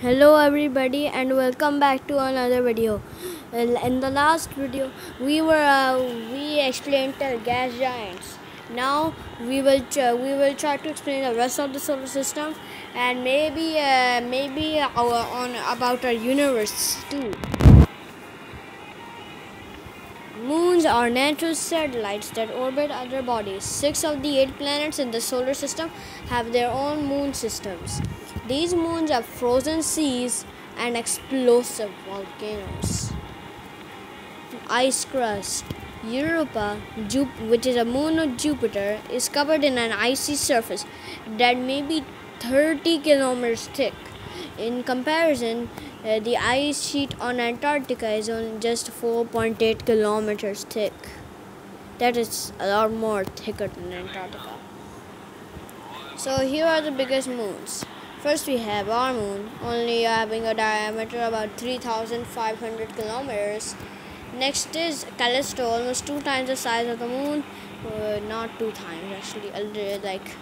hello everybody and welcome back to another video in the last video we were uh, we explained the gas giants now we will we will try to explain the rest of the solar system and maybe uh, maybe our, on about our universe too Moons are natural satellites that orbit other bodies. Six of the eight planets in the solar system have their own moon systems. These moons have frozen seas and explosive volcanoes. Ice crust. Europa, which is a moon of Jupiter, is covered in an icy surface that may be 30 kilometers thick. In comparison, uh, the ice sheet on Antarctica is only just 4.8 kilometers thick. That is a lot more thicker than Antarctica. So here are the biggest moons. First we have our moon, only having a diameter about 3500 kilometers. Next is Callisto, almost two times the size of the moon. Uh, not two times actually, like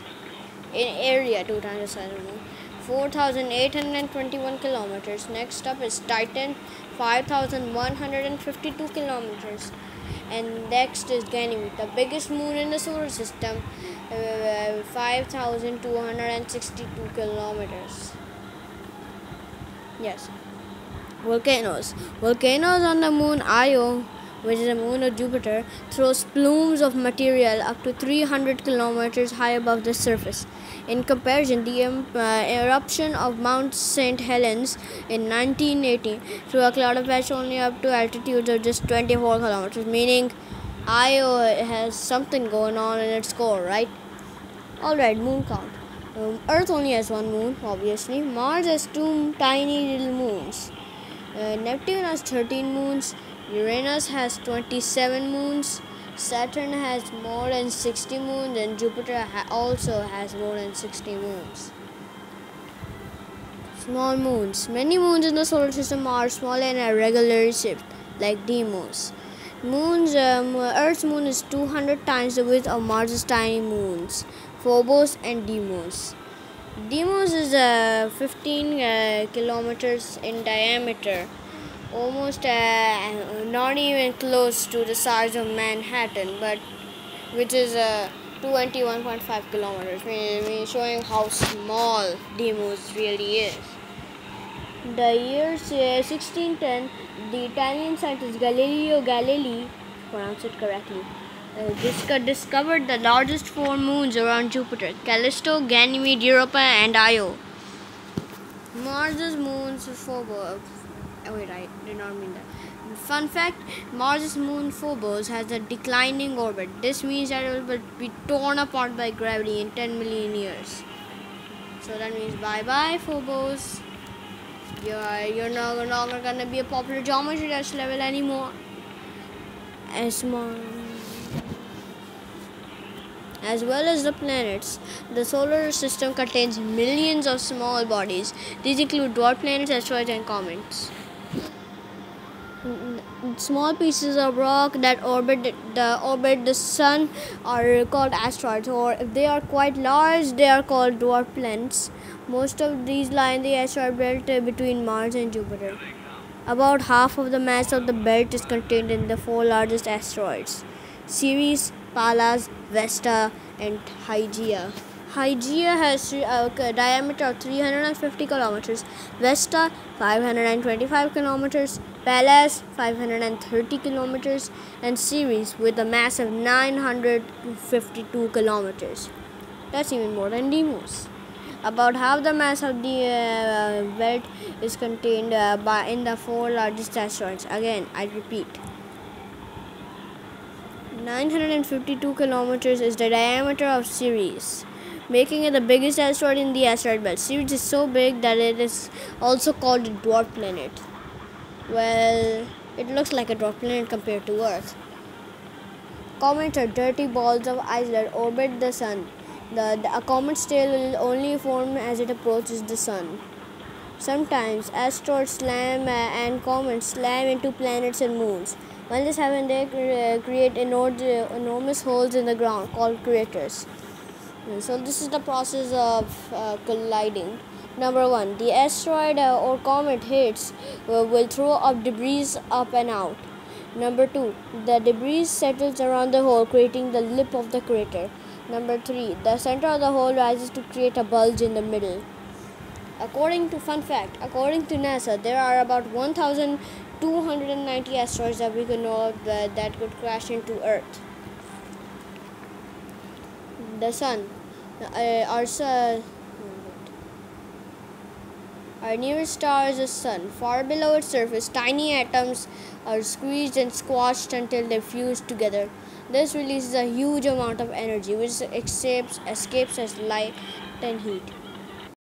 in area two times the size of the moon. 4821 kilometers. Next up is Titan, 5152 kilometers. And next is Ganymede, the biggest moon in the solar system, uh, 5262 kilometers. Yes. Volcanoes. Volcanoes on the moon Io which is a moon of Jupiter, throws plumes of material up to 300 kilometers high above the surface. In comparison, the um, uh, eruption of Mount St. Helens in 1980 threw a cloud of ash only up to altitudes of just 24 kilometers, meaning Io has something going on in its core, right? Alright, moon count. Um, Earth only has one moon, obviously. Mars has two tiny little moons. Uh, Neptune has 13 moons. Uranus has 27 moons. Saturn has more than 60 moons and Jupiter ha also has more than 60 moons. Small moons. Many moons in the solar system are small and irregularly shaped, like Deimos. Moons, um, Earth's moon is 200 times the width of Mars's tiny moons, Phobos and Deimos. Deimos is uh, 15 uh, kilometers in diameter almost uh, not even close to the size of Manhattan, but which is uh, 21.5 kilometers, I mean, showing how small Deimos really is. The year uh, 1610, the Italian scientist Galileo Galilei, pronounce it correctly, uh, discovered the largest four moons around Jupiter Callisto, Ganymede, Europa, and Io. Mars's moons Phobos Oh wait, I did not mean that. Fun fact, Mars' moon Phobos has a declining orbit. This means that it will be torn apart by gravity in 10 million years. So that means bye-bye Phobos. You're, you're no longer gonna be a popular geometry test level anymore. As as well as the planets. The solar system contains millions of small bodies. These include dwarf planets, asteroids, and comets small pieces of rock that orbit the orbit the sun are called asteroids or if they are quite large they are called dwarf planets. Most of these lie in the asteroid belt between mars and jupiter. About half of the mass of the belt is contained in the four largest asteroids ceres pallas vesta and hygiea Hygiea has a diameter of 350 kilometers, Vesta 525 kilometers, Pallas 530 kilometers, and Ceres with a mass of 952 kilometers. That's even more than Deimos. About half the mass of the uh, belt is contained uh, by in the four largest asteroids. Again, I repeat. 952 kilometers is the diameter of Ceres making it the biggest asteroid in the asteroid belt. Ceres is so big that it is also called a dwarf planet. Well, it looks like a dwarf planet compared to Earth. Comets are dirty balls of ice that orbit the sun. The, the, a comet's tail will only form as it approaches the sun. Sometimes asteroids slam uh, and comets slam into planets and moons. When this happens, they create enormous holes in the ground called craters. So this is the process of uh, colliding. Number one, the asteroid uh, or comet hits uh, will throw up debris up and out. Number two, the debris settles around the hole, creating the lip of the crater. Number three, the center of the hole rises to create a bulge in the middle. According to fun fact, according to NASA, there are about 1,290 asteroids that we can know of that, that could crash into Earth. The sun, uh, our sun our nearest star is the Sun. Far below its surface, tiny atoms are squeezed and squashed until they fuse together. This releases a huge amount of energy which escapes, escapes as light and heat.